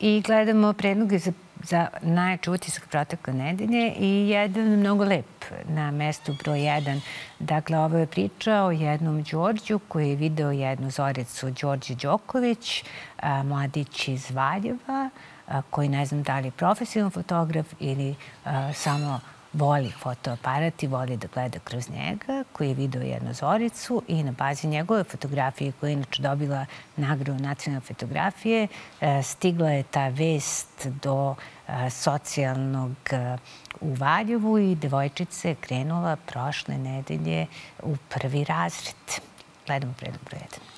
i gledamo predloge za za najjači utisak protekle nedelje i jedan mnogo lep na mestu broj 1. Dakle, ovo je priča o jednom Đorđu koji je video jednu zoricu Đorđe Đoković, mladić iz Valjeva, koji ne znam da li je profesionalni fotograf ili samo voli fotoaparat i voli da gleda kroz njega, koji je video jednu zoricu i na bazi njegove fotografije, koja je inače dobila nagradu nacionalne fotografije, e, stigla je ta vest do e, socijalnog e, u Valjevu i devojčica je krenula prošle nedelje u prvi razred. Gledamo predlog broj 1.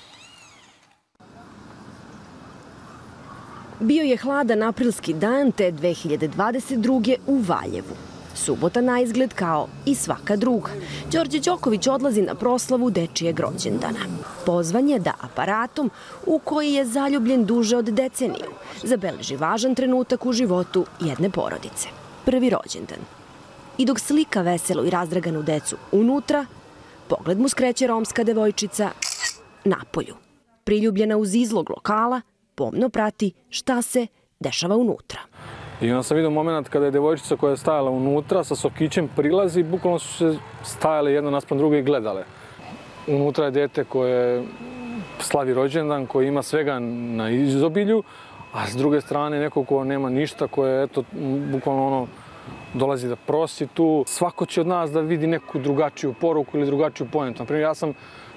Bio je hladan aprilski dan te 2022. u Valjevu. Subota na izgled kao i svaka druga. Đorđe Đoković odlazi na proslavu dečijeg rođendana. Pozvan je da aparatom, u koji je zaljubljen duže od deceniju, zabeleži važan trenutak u životu jedne porodice. Prvi rođendan. I dok slika veselo i razdraganu decu unutra, pogled mu skreće romska devojčica napolju. Priljubljena uz izlog lokala, pomno prati šta se dešava unutra. I onda sam vidio moment kada je devojčica koja je stajala unutra sa sokićem prilazi, bukvalno su se stajale jedna naspram druge i gledale. Unutra je dete koje slavi rođendan, koji ima svega na izobilju, a s druge strane neko ko nema ništa, koje eto, bukvalno ono, dolazi da prosi tu. Svako će od nas da vidi neku drugačiju poruku ili drugačiju pojentu. Naprimjer, ja sam,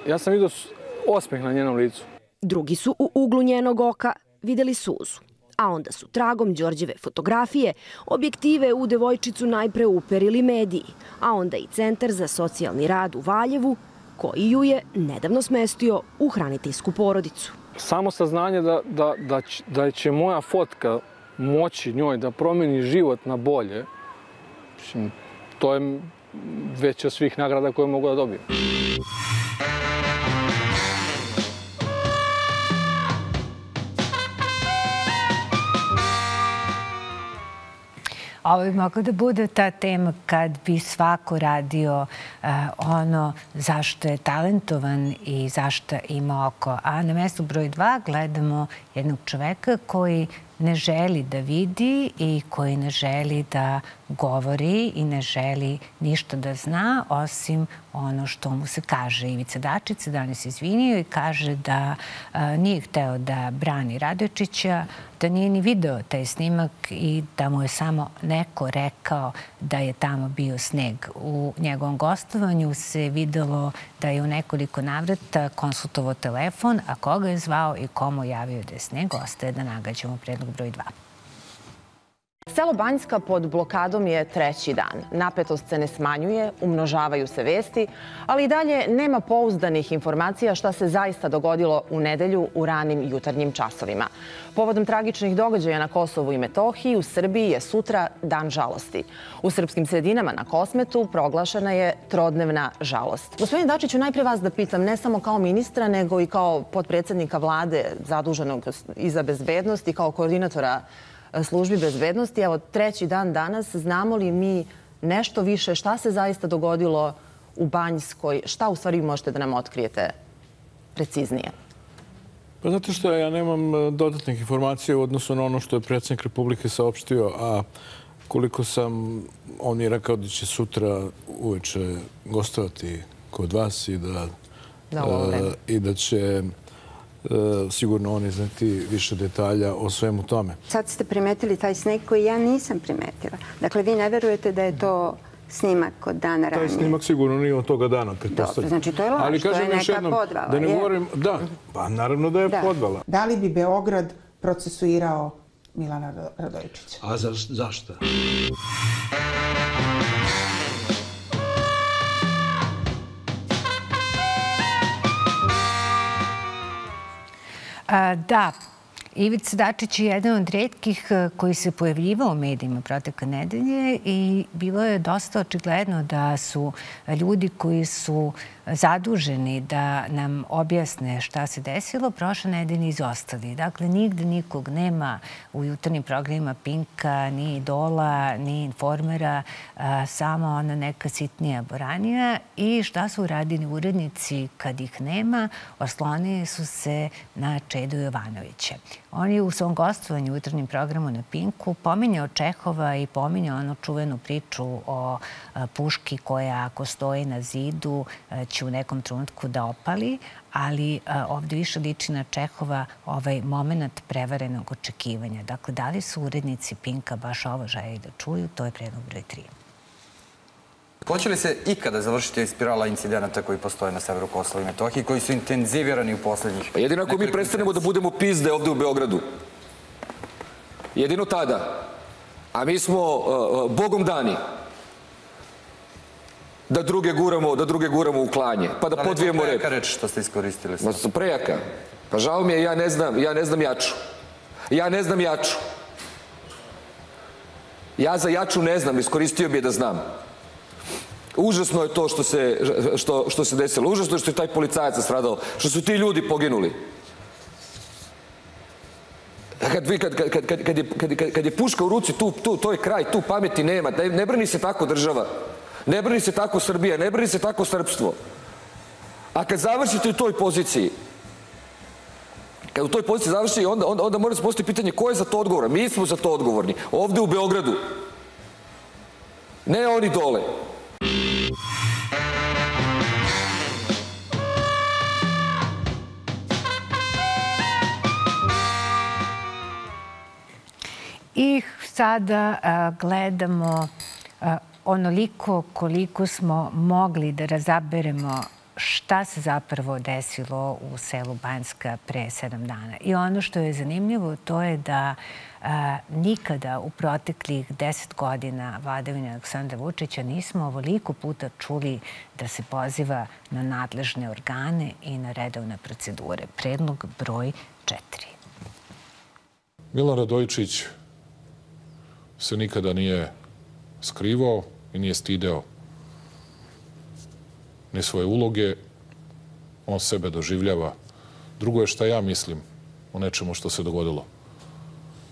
ja sam vidio osmeh na njenom licu. Drugi su u uglu njenog oka videli suzu a onda su tragom Đorđeve fotografije objektive u devojčicu najpre uperili mediji, a onda i Centar za socijalni rad u Valjevu, koji ju je nedavno smestio u hraniteljsku porodicu. Samo saznanje da, da, da, da će moja fotka moći njoj da promeni život na bolje, to je već od svih nagrada koje mogu da dobijem. Ovo bi mogla da bude ta tema kad bi svako radio uh, ono zašto je talentovan i zašto ima oko. A na mestu broj dva gledamo jednog čoveka koji ne želi da vidi i koji ne želi da govori i ne želi ništa da zna osim ono što mu se kaže. Ivica Dačić se danas izvinio i kaže da nije hteo da brani Radočića, da nije ni video taj snimak i da mu je samo neko rekao da je tamo bio sneg. U njegovom gostovanju se videlo da je u nekoliko navrata konsultovao telefon, a koga je zvao i komu javio da je sneg, ostaje da nagađamo predlog broj 2. Selo Banjska pod blokadom je treći dan. Napetost se ne smanjuje, umnožavaju se vesti, ali i dalje nema pouzdanih informacija šta se zaista dogodilo u nedelju u ranim jutarnjim časovima. Povodom tragičnih događaja na Kosovu i Metohiji u Srbiji je sutra dan žalosti. U srpskim sredinama na Kosmetu proglašena je trodnevna žalost. Gospodin Dačiću, najpre vas da pitam, ne samo kao ministra, nego i kao podpredsednika vlade zaduženog i za bezbednost i kao koordinatora službi bezbednosti. Evo, treći dan danas, znamo li mi nešto više šta se zaista dogodilo u Banjskoj? Šta u stvari možete da nam otkrijete preciznije? Pa zato što ja nemam e, dodatnih informacija u odnosu na ono što je predsjednik Republike saopštio, a koliko sam, on je rekao da će sutra uveče gostovati kod vas i da, da uh, i da će E, sigurno on izneti više detalja o svemu tome. Sad ste primetili taj sneg koji ja nisam primetila. Dakle, vi ne verujete da je to snimak od dana ranije. Taj snimak sigurno nije od toga dana, pretpostavljam. Znači, to je laž, Ali, to je neka jednom, podvala. Da ne je. govorim, da, pa naravno da je da. podvala. Da li bi Beograd procesuirao Milana Radojičića? A za, zašto? Da, Ivica Dačić je jedan od redkih e, koji se pojavljivao u medijima proteka nedelje i bilo je dosta očigledno da su ljudi koji su zaduženi da nam objasne šta se desilo, prošle nedelje izostali. Dakle, nigde nikog nema u jutarnjim programima Pinka, ni Idola, ni Informera, samo ona neka sitnija boranija. I šta su uradili urednici kad ih nema? Oslonili su se na Čedu Jovanovića On je u svom gostovanju u jutarnjem programu na Pinku pominjao Čehova i pominjao onu čuvenu priču o puški koja ako stoji na zidu će u nekom trenutku da opali, ali ovde više liči na Čehova ovaj moment prevarenog očekivanja. Dakle, da li su urednici Pinka baš ovo želi da čuju, to je predlog broj 3. Hoće li se ikada završiti spirala incidenata koji postoje na severu Kosova i Metohiji, koji su intenzivirani u poslednjih... Pa jedino ako mi prestanemo da budemo pizde ovde u Beogradu. Jedino tada. A mi smo uh, uh, bogom dani da druge guramo, da druge guramo u klanje, pa da, da podvijemo rep. Da li je to prejaka reč što ste iskoristili? Ma, prejaka. Pa žao mi je, ja ne znam, ja ne znam jaču. Ja ne znam jaču. Ja za jaču ne znam, iskoristio bi je da znam. Užasno je to što se, što, što se desilo. Užasno je što je taj policajac stradao. Što su ti ljudi poginuli. Kad, vi, kad, kad, kad, kad, je, kad, kad je puška u ruci, tu, tu, to je kraj, tu pameti nema. Ne, ne brani se tako država. Ne brani se tako Srbija, ne brani se tako srpstvo. A kad završite u toj poziciji, kad u toj poziciji završi, onda, onda, onda mora se postoji pitanje ko je za to odgovoran. Mi smo za to odgovorni. Ovde u Beogradu. Ne oni dole. I sada a, gledamo a, onoliko koliko smo mogli da razaberemo šta se zapravo desilo u selu Banjska pre sedam dana. I ono što je zanimljivo to je da a, nikada u proteklih deset godina vladavine Aleksandra Vučića nismo ovoliko puta čuli da se poziva na nadležne organe i na redovne procedure. Predlog broj četiri. Milan Radojičić se nikada nije skrivao i nije stideo ni svoje uloge. On sebe doživljava. Drugo je šta ja mislim o nečemu što se dogodilo.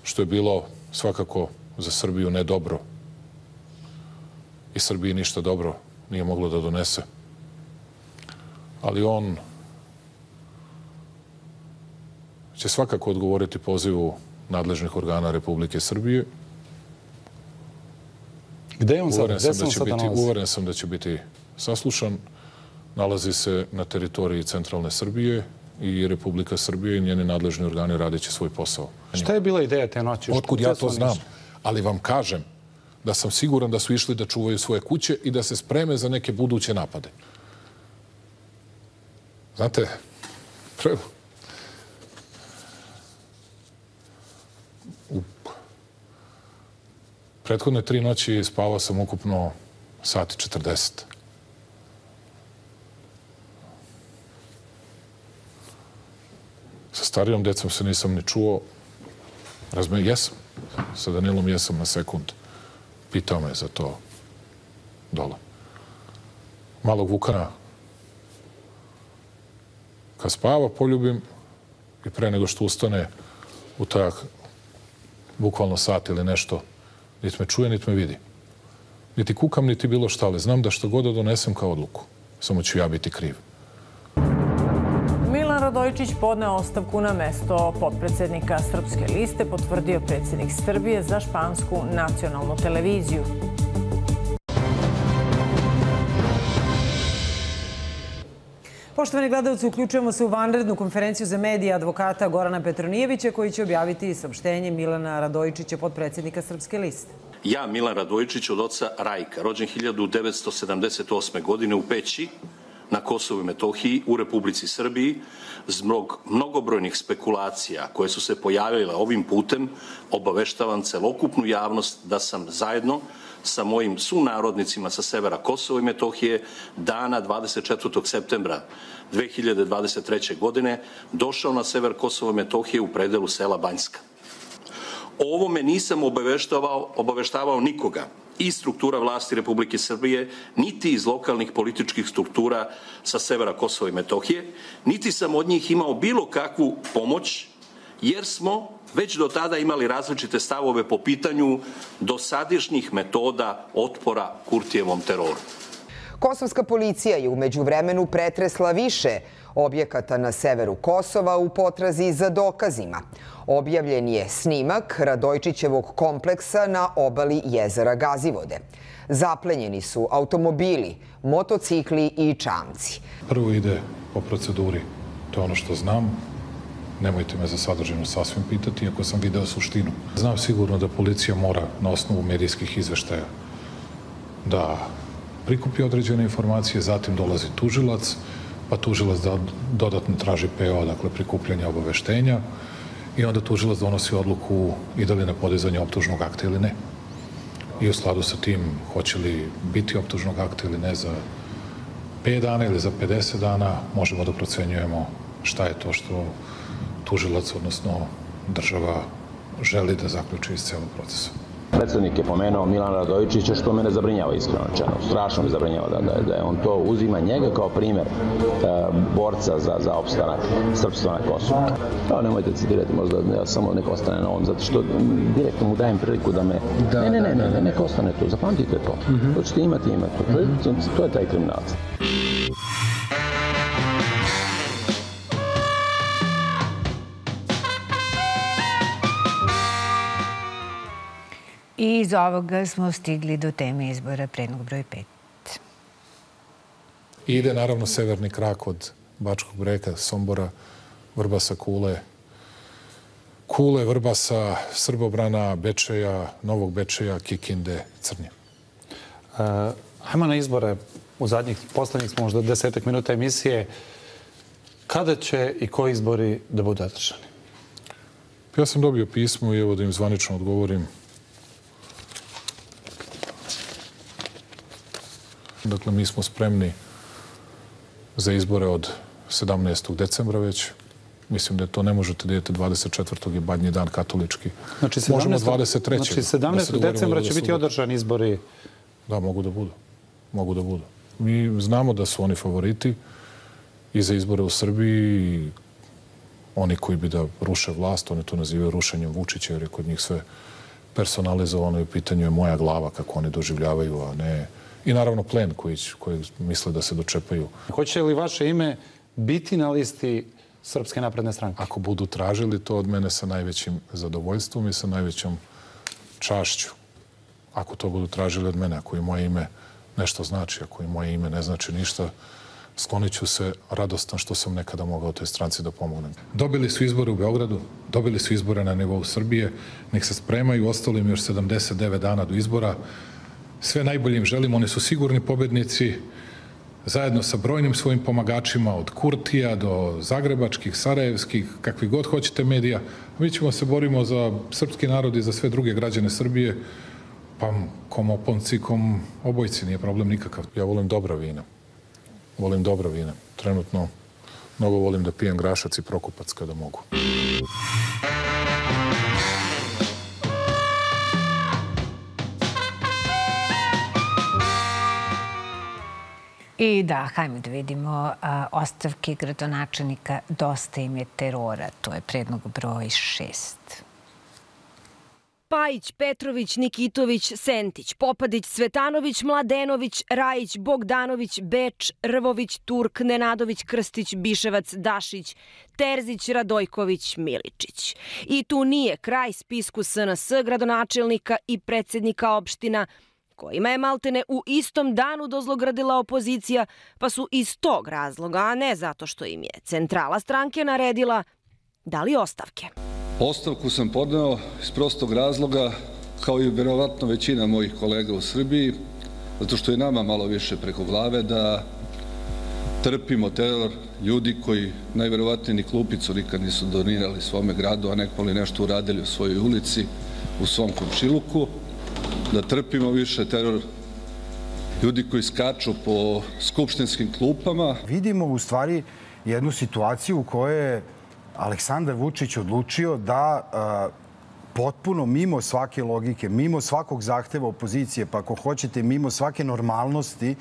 Što je bilo svakako za Srbiju ne dobro. I Srbiji ništa dobro nije moglo da donese. Ali on će svakako odgovoriti pozivu nadležnih organa Republike Srbije Gde je on sada? Gde sam da će biti, uveren sam da će biti saslušan. Nalazi se na teritoriji centralne Srbije i Republika Srbije i njeni nadležni organi radeći svoj posao. Šta je bila ideja te noći? Otkud ja to znam? Ali vam kažem da sam siguran da su išli da čuvaju svoje kuće i da se spreme za neke buduće napade. Znate, treba, Prethodne tri noći spavao sam ukupno sati 40. Sa starijom decom se nisam ni čuo. Razme, jesam. Sa Danilom jesam na sekund. Pitao me za to dole. Malog Vukana kad spava poljubim i pre nego što ustane u tak bukvalno sat ili nešto Niti me čuje, niti me vidi. Niti kukam, niti bilo šta, ali znam da što god da donesem kao odluku. Samo ću ja biti kriv. Milan Radojičić podneo ostavku na mesto potpredsednika Srpske liste, potvrdio predsednik Srbije za špansku nacionalnu televiziju. Poštovani gledalci, uključujemo se u vanrednu konferenciju za medije advokata Gorana Petronijevića koji će objaviti saopštenje Milana Radojičića, podpredsednika Srpske liste. Ja, Milan Radojičić, od oca Rajka, rođen 1978. godine u Peći, na Kosovu i Metohiji u Republici Srbiji zbog mnogobrojnih spekulacija koje su se pojavile ovim putem obaveštavam celokupnu javnost da sam zajedno sa mojim sunarodnicima sa severa Kosova i Metohije dana 24. septembra 2023. godine došao na sever Kosova i Metohije u predelu sela Banjska. O ovome nisam obaveštavao, obaveštavao nikoga i struktura vlasti Republike Srbije, niti iz lokalnih političkih struktura sa severa Kosova i Metohije, niti sam od njih imao bilo kakvu pomoć, jer smo već do tada imali različite stavove po pitanju dosadišnjih metoda otpora Kurtijevom teroru. Kosovska policija je umeđu vremenu pretresla više objekata na severu Kosova u potrazi za dokazima. Objavljen je snimak Radojčićevog kompleksa na obali jezera Gazivode. Zaplenjeni su automobili, motocikli i čamci. Prvo ide po proceduri, to je ono što znam. Nemojte me za sadržinu sasvim pitati, ako sam video suštinu. Znam sigurno da policija mora na osnovu medijskih izveštaja da prikupi određene informacije, zatim dolazi tužilac, pa tužilac da dodatno traži PO, dakle prikupljanje obaveštenja, i onda tužilac donosi odluku i da li na podizanje optužnog akta ili ne. I u skladu sa tim hoće li biti optužnog akta ili ne za 5 dana ili za 50 dana možemo da procenjujemo šta je to što tužilac, odnosno država, želi da zaključi iz celog procesa. Predsednik je pomenuo Milan Radojičića, što mene zabrinjava iskreno rečeno. Strašno me zabrinjava da, da, da je on to uzima njega kao primer e, borca za, za opstanak srpstva na Kosovu. Evo, nemojte citirati, možda ja samo nek ostane na ovom, zato što direktno mu dajem priliku da me... Da, ne, ne, ne, ne, ne, nek ostane tu, zapamtite to. Uh -huh. To ćete imati ime. To, to, to je taj kriminalac. I iz ovoga smo stigli do teme izbora prednog broj 5. I ide naravno severni krak od Bačkog breka, Sombora, Vrbasa, Kule, Kule, Vrbasa, Srbobrana, Bečeja, Novog Bečeja, Kikinde, Crnje. Uh, ajmo na izbore. U zadnjih, poslednjih smo možda desetak minuta emisije. Kada će i koji izbori da budu održani? Ja sam dobio pismo i evo da im zvanično odgovorim Dakle, mi smo spremni za izbore od 17. decembra već. Mislim da to ne možete da idete 24. je badnji dan katolički. Znači, 17. Možemo 23. Znači, 17. Da decembra će biti održani izbori. Da, mogu da budu. Mogu da budu. Mi znamo da su oni favoriti i za izbore u Srbiji i oni koji bi da ruše vlast, oni to nazivaju rušenjem Vučića, jer je kod njih sve personalizovano i u pitanju je moja glava kako oni doživljavaju, a ne i naravno plen koji, koji misle da se dočepaju. Hoće li vaše ime biti na listi Srpske napredne stranke? Ako budu tražili to od mene sa najvećim zadovoljstvom i sa najvećom čašću. Ako to budu tražili od mene, ako i moje ime nešto znači, ako i moje ime ne znači ništa, sklonit ću se radostan što sam nekada mogao toj stranci da pomognem. Dobili su izbore u Beogradu, dobili su izbore na nivou Srbije, nek se spremaju, ostalo im još 79 dana do izbora. Sve najbolje im želim, oni su sigurni pobednici, zajedno sa brojnim svojim pomagačima, od Kurtija do zagrebačkih, sarajevskih, kakvi god hoćete medija. Mi ćemo se borimo za srpski narod i za sve druge građane Srbije, pa kom oponci, kom obojci, nije problem nikakav. Ja volim dobra vina. Volim dobra vina. Trenutno mnogo volim da pijem grašac i prokupac kada mogu. I da, hajmo da vidimo ostavke gradonačelnika Dosta im je terora. To je prednog broj šest. Pajić, Petrović, Nikitović, Sentić, Popadić, Svetanović, Mladenović, Rajić, Bogdanović, Beč, Rvović, Turk, Nenadović, Krstić, Biševac, Dašić, Terzić, Radojković, Miličić. I tu nije kraj spisku SNS gradonačelnika i predsednika opština kojima je Maltene u istom danu dozlogradila opozicija, pa su iz tog razloga, a ne zato što im je centrala stranke naredila, dali ostavke. Ostavku sam podneo iz prostog razloga, kao i verovatno većina mojih kolega u Srbiji, zato što je nama malo više preko glave da trpimo teror ljudi koji najverovatnije ni klupicu nikad nisu donirali svome gradu, a nekoli nešto uradili u svojoj ulici, u svom komšiluku da trpimo više teror ljudi koji skaču po skupštinskim klupama. Vidimo u stvari jednu situaciju u kojoj je Aleksandar Vučić odlučio da potpuno mimo svake logike, mimo svakog zahteva opozicije, pa ako hoćete mimo svake normalnosti,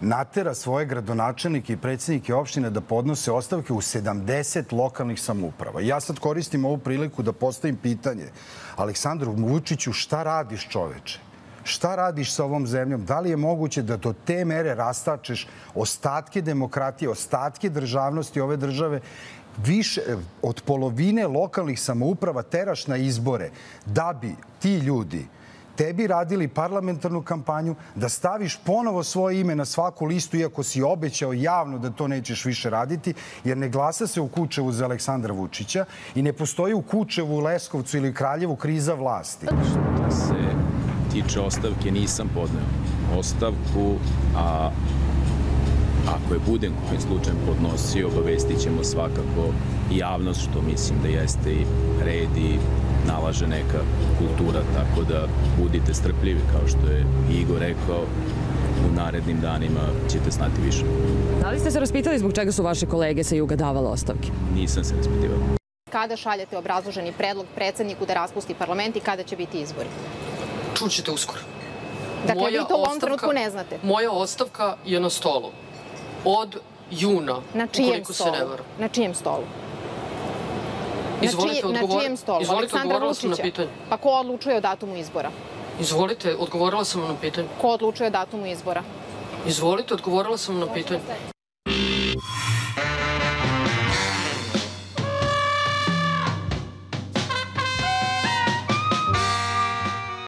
natera svoje gradonačelnike i predsednike opštine da podnose ostavke u 70 lokalnih samuprava. Ja sad koristim ovu priliku da postavim pitanje Aleksandru Vučiću šta radiš čoveče? Šta radiš sa ovom zemljom? Da li je moguće da do te mere rastačeš ostatke demokratije, ostatke državnosti ove države više od polovine lokalnih samouprava teraš na izbore da bi ti ljudi tebi radili parlamentarnu kampanju, da staviš ponovo svoje ime na svaku listu, iako si obećao javno da to nećeš više raditi, jer ne glasa se u Kučevu za Aleksandra Vučića i ne postoji u Kučevu, Leskovcu ili Kraljevu kriza vlasti. Što se tiče ostavke, nisam podneo ostavku, a ako je budem kojim slučajem podnosio, obavestit ćemo svakako i javnost, što mislim da jeste i red i nalaže neka kultura, tako da budite strpljivi, kao što je Igor rekao, u narednim danima ćete znati više. Da li ste se raspitali zbog čega su vaše kolege sa Juga davale ostavke? Nisam se raspitivao. Kada šaljete obrazloženi predlog predsedniku da raspusti parlament i kada će biti izbori? Čućete uskoro. Dakle, vi to u ovom trenutku ne znate. Moja ostavka je na stolu. Od juna, Na čijem stolu? Na čijem stolu? Na, Izvolite, čije, na čijem stolu? Izvolite, Aleksandra odgovorila sam na pitanje. Pa ko odlučuje o datumu izbora? Izvolite, odgovorila sam na pitanje. Ko odlučuje o datumu izbora? Izvolite, odgovorila sam na pitanje.